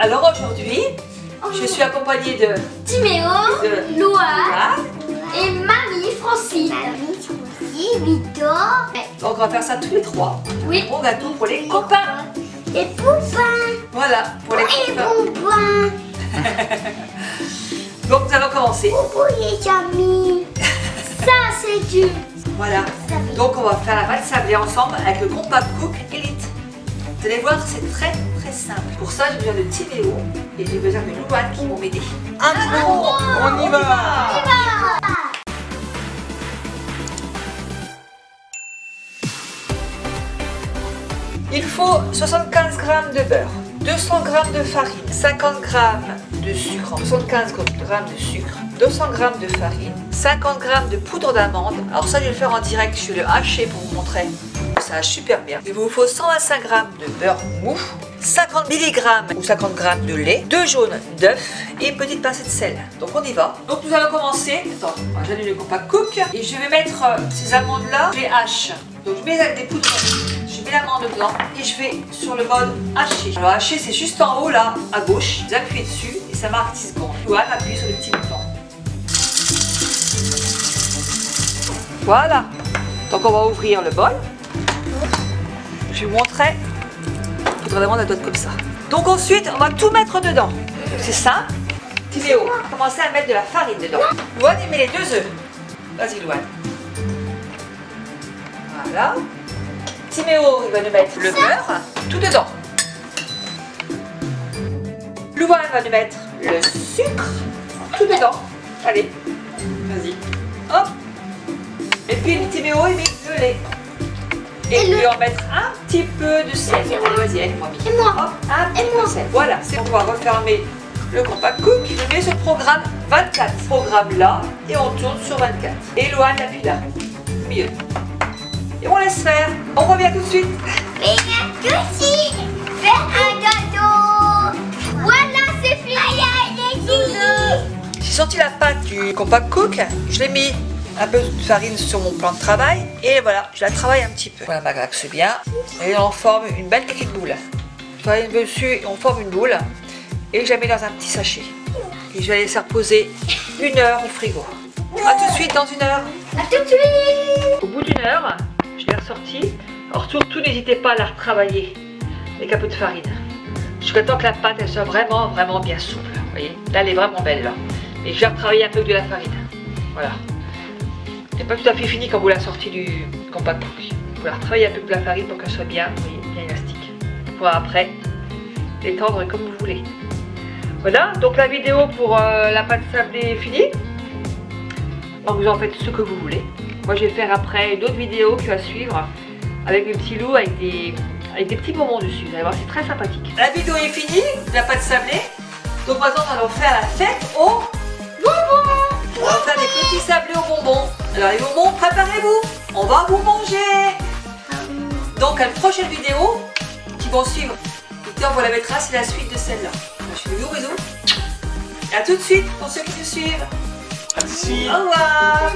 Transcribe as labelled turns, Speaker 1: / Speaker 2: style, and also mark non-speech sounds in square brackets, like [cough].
Speaker 1: Alors aujourd'hui, je suis accompagnée de
Speaker 2: Timéo,
Speaker 1: de
Speaker 2: Loa et Mamie Francine.
Speaker 3: Mamie, Francie, Victor
Speaker 1: Donc on va faire ça tous les trois.
Speaker 2: Oui.
Speaker 1: Bon gâteau pour les copains.
Speaker 3: et Poupin
Speaker 1: Voilà, pour les
Speaker 3: et
Speaker 1: copains. [laughs] Donc nous allons commencer.
Speaker 3: Poupou les amis. Ça c'est du
Speaker 1: Voilà. Donc on va faire la pâte sablée ensemble avec le Compact Cook Elite. Vous allez voir, c'est très très simple. Pour ça, j'ai besoin de Timéo et j'ai besoin de Louane qui vont m'aider. Un tour, on y va Il faut 75 g de beurre, 200 g de farine, 50 g de sucre, 75 g de sucre, 200 g de farine, 50 g de poudre d'amande. Alors ça, je vais le faire en direct, je vais le hacher pour vous montrer. Ça super bien. Il vous faut 125 g de beurre mou, 50 mg ou 50 g de lait, 2 jaunes d'œufs et une petite pincée de sel. Donc on y va. Donc nous allons commencer. Attends, j'allume le compact cook et je vais mettre euh, ces amandes là, je hache. Donc je mets des poudres je mets l'amande dedans et je vais sur le mode hacher. Alors hacher c'est juste en haut là, à gauche. Vous appuyez dessus et ça marque 10 secondes. Voilà, appuyez sur le petit bouton. Voilà. Donc on va ouvrir le bol. Je vous montrer. La poudre d'amande elle doit être comme ça. Donc ensuite on va tout mettre dedans. C'est simple. Timéo, commencez à mettre de la farine dedans. Louane il met les deux œufs. Vas-y Louane. Voilà. Timéo, il va nous mettre le beurre tout dedans. Louane va nous mettre le sucre tout dedans. Allez, vas-y. Hop. Et puis Timéo, il met le lait. Et, lui en mettre un petit peu de sel. Vas-y, avec moi.
Speaker 3: Et moi.
Speaker 1: Hop, un petit
Speaker 3: Et
Speaker 1: peu de sel. Voilà, c'est on va refermer le compact cook. Je mets ce programme 24. Programme là et on tourne sur 24. Et Loane appuie là. Mieux. Et on laisse faire. On revient tout de suite.
Speaker 3: Fais un aussi. Fais un gâteau. Voilà, c'est fini. Allez,
Speaker 1: J'ai sorti la pâte du compact cook. Je l'ai mis un peu de farine sur mon plan de travail. Et voilà, je la travaille un petit peu. Voilà, ma glace bien. Et on forme une belle petite boule. Je travaille dessus et on forme une boule. Et je la mets dans un petit sachet. Et je vais la laisser reposer une heure au frigo. A tout de suite dans une heure.
Speaker 3: À tout de suite.
Speaker 1: Au bout d'une heure, je l'ai ressortie. Alors surtout, n'hésitez pas à la retravailler avec un peu de farine. Jusqu'à temps que la pâte elle soit vraiment, vraiment bien souple. Vous voyez? Là, elle est vraiment belle. Là. Et je vais retravailler un peu avec de la farine. Voilà. N'est pas tout à fait finie quand vous la sortez du compact. Vous la retravaillez un peu de la farine pour qu'elle soit bien, bien élastique. Pour après l'étendre comme vous voulez. Voilà, donc la vidéo pour euh, la pâte sablée est finie. Vous en faites ce que vous voulez. Moi je vais faire après d'autres vidéos qui va suivre avec le petit loup avec des, avec des petits bonbons dessus. Vous allez voir, c'est très sympathique. La vidéo est finie, la pâte sablée. Donc maintenant nous allons faire la fête aux Alors les bonbons, préparez-vous. On va vous manger. Donc à une prochaine vidéo qui vont suivre. On vous la mettra, c'est la suite de celle-là. Je fais des gros bisous. Et à tout de suite pour ceux qui nous suivent.
Speaker 4: Merci.
Speaker 1: Au revoir